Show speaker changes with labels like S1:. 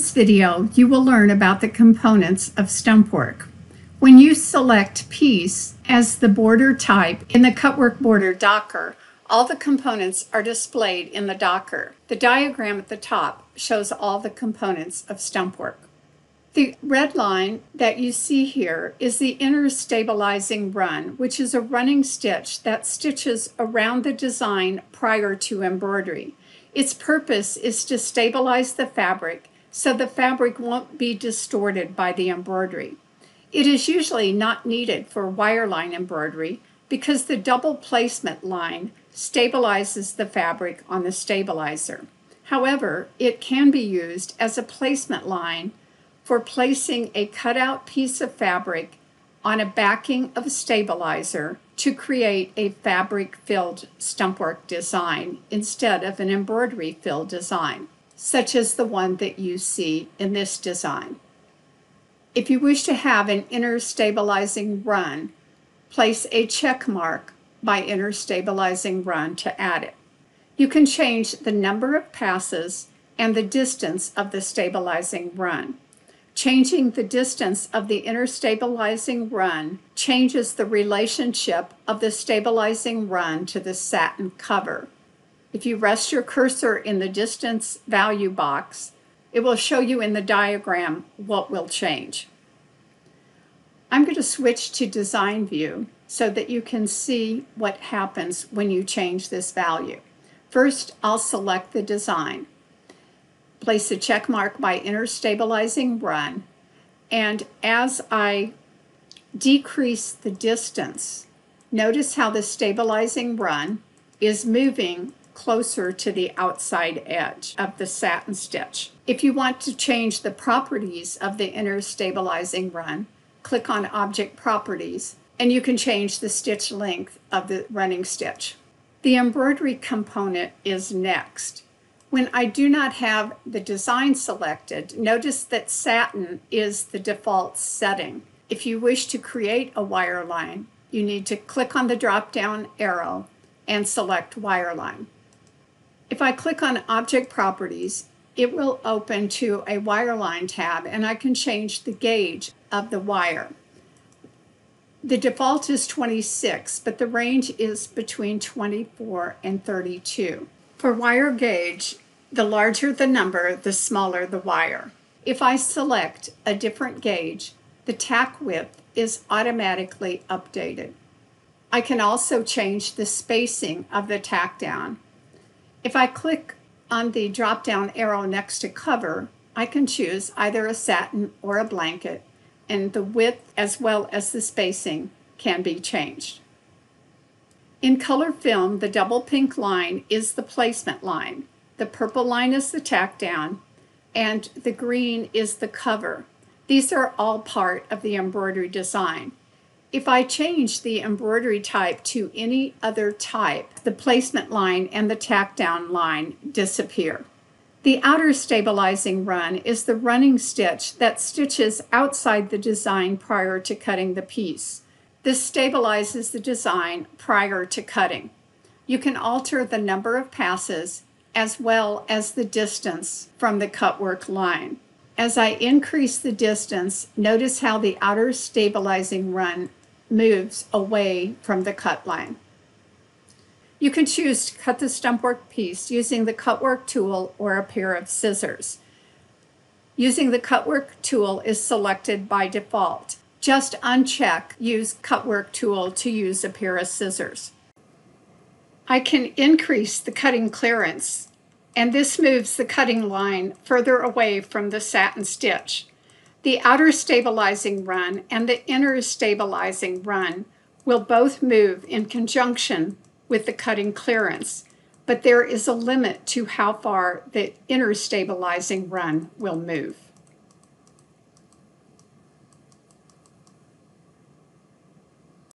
S1: this video, you will learn about the components of stump work. When you select piece as the border type in the Cutwork Border Docker, all the components are displayed in the Docker. The diagram at the top shows all the components of stump work. The red line that you see here is the inner stabilizing run, which is a running stitch that stitches around the design prior to embroidery. Its purpose is to stabilize the fabric so the fabric won't be distorted by the embroidery. It is usually not needed for wireline embroidery because the double placement line stabilizes the fabric on the stabilizer. However, it can be used as a placement line for placing a cutout piece of fabric on a backing of a stabilizer to create a fabric filled stumpwork design instead of an embroidery filled design, such as the one that you see in this design. If you wish to have an inner stabilizing run, place a check mark by inner stabilizing run to add it. You can change the number of passes and the distance of the stabilizing run. Changing the distance of the inner stabilizing run changes the relationship of the stabilizing run to the satin cover. If you rest your cursor in the distance value box, it will show you in the diagram what will change. I'm going to switch to design view so that you can see what happens when you change this value. First, I'll select the design place a check mark by inner stabilizing run. And as I decrease the distance, notice how the stabilizing run is moving closer to the outside edge of the satin stitch. If you want to change the properties of the inner stabilizing run, click on Object Properties, and you can change the stitch length of the running stitch. The embroidery component is next. When I do not have the design selected, notice that satin is the default setting. If you wish to create a wire line, you need to click on the drop-down arrow and select wireline. If I click on Object Properties, it will open to a wireline tab and I can change the gauge of the wire. The default is 26, but the range is between 24 and 32. For wire gauge, the larger the number, the smaller the wire. If I select a different gauge, the tack width is automatically updated. I can also change the spacing of the tack down. If I click on the drop down arrow next to cover, I can choose either a satin or a blanket, and the width as well as the spacing can be changed. In color film, the double pink line is the placement line. The purple line is the tack down, and the green is the cover. These are all part of the embroidery design. If I change the embroidery type to any other type, the placement line and the tack down line disappear. The outer stabilizing run is the running stitch that stitches outside the design prior to cutting the piece. This stabilizes the design prior to cutting. You can alter the number of passes as well as the distance from the cutwork line. As I increase the distance, notice how the outer stabilizing run moves away from the cut line. You can choose to cut the stumpwork piece using the cutwork tool or a pair of scissors. Using the cutwork tool is selected by default. Just uncheck Use Cutwork Tool to use a pair of scissors. I can increase the cutting clearance, and this moves the cutting line further away from the satin stitch. The outer stabilizing run and the inner stabilizing run will both move in conjunction with the cutting clearance, but there is a limit to how far the inner stabilizing run will move.